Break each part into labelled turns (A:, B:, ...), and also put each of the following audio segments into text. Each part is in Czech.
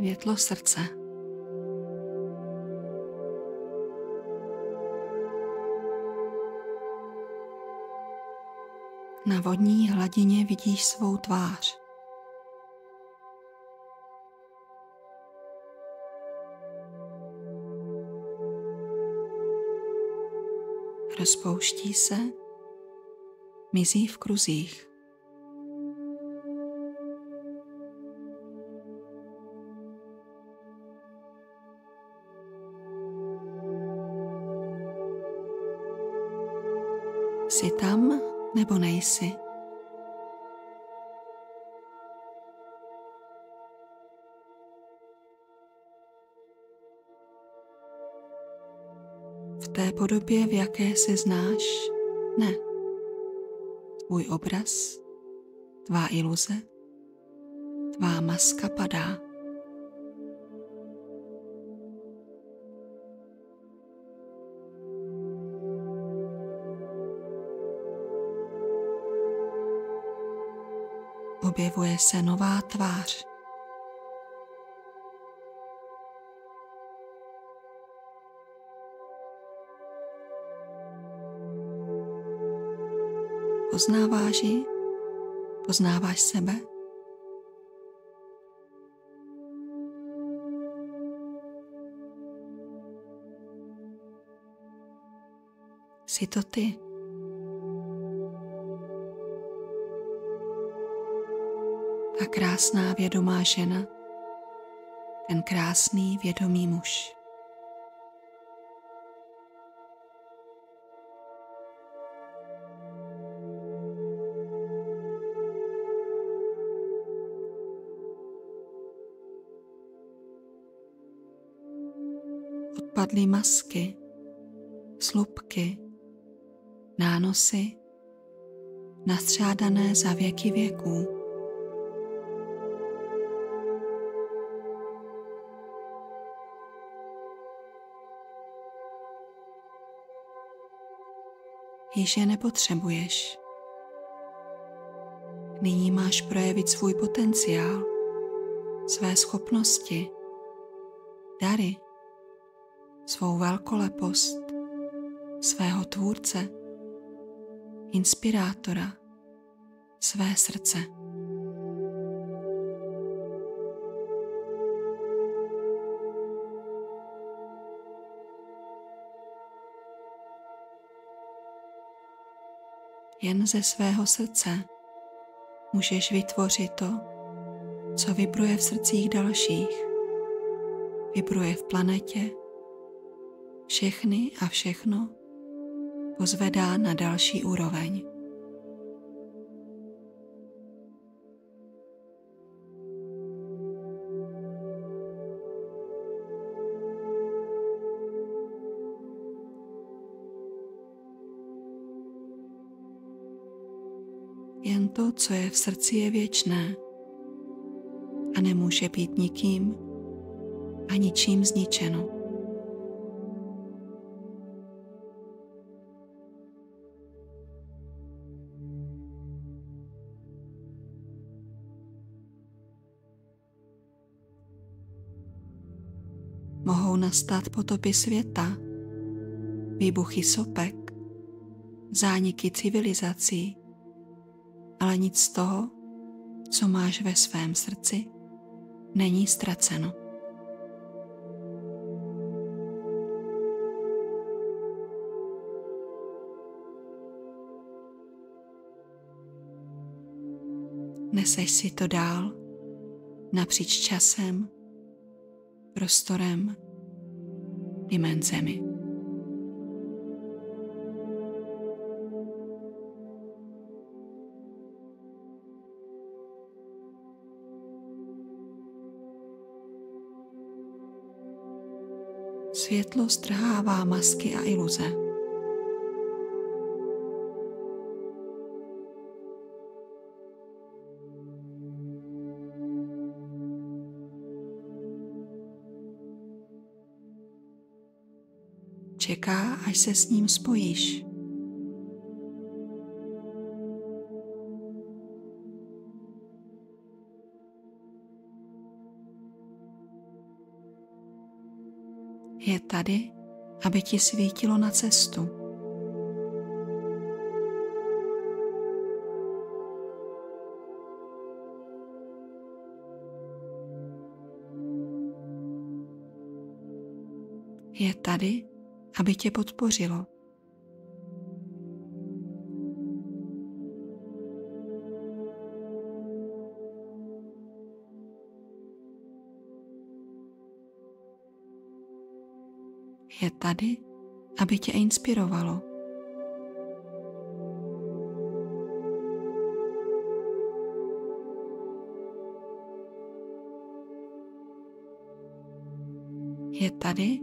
A: světlo srdce. Na vodní hladině vidíš svou tvář. Rozpouští se, mizí v kruzích. Jsi tam nebo nejsi? V té podobě, v jaké se znáš, ne. Tvůj obraz, tvá iluze, tvá maska padá. Objevuje se nová tvář. Poznáváš ji? Poznáváš sebe? Jsi to ty. Krásná vědomá žena, ten krásný vědomý muž. Odpadly masky, slupky, nánosy, nastřádané za věky věků. Již je nepotřebuješ. Nyní máš projevit svůj potenciál, své schopnosti, dary, svou velkolepost, svého tvůrce, inspirátora, své srdce. Jen ze svého srdce můžeš vytvořit to, co vibruje v srdcích dalších. Vibruje v planetě. Všechny a všechno pozvedá na další úroveň. Jen to, co je v srdci, je věčné a nemůže být nikým a ničím zničeno. Mohou nastat potopy světa, výbuchy sopek, zániky civilizací, ale nic z toho, co máš ve svém srdci, není ztraceno. Neseš si to dál napříč časem, prostorem, dimenzemi. Světlo strhává masky a iluze. Čeká, až se s ním spojíš. Tady, aby ti svítilo na cestu. Je tady, aby tě podpořilo. Je tady, aby tě inspirovalo. Je tady,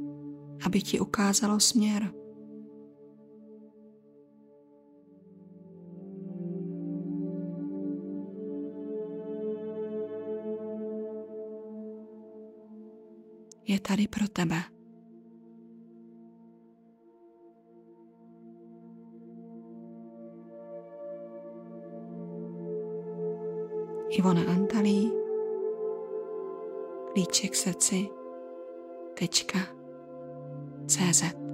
A: aby ti ukázalo směr. Je tady pro tebe. Ivona Antalí, klíček srdci, tečka, CZ.